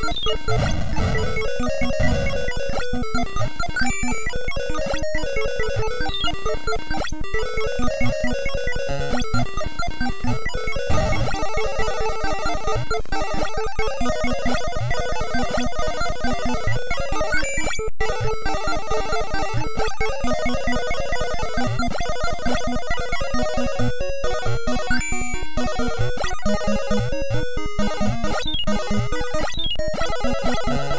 Thank you. you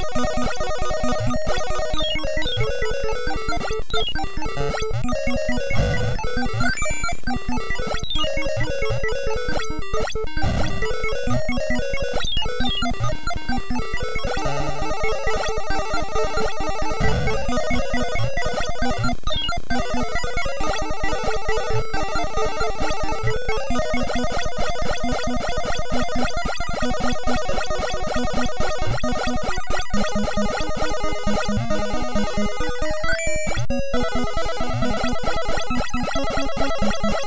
you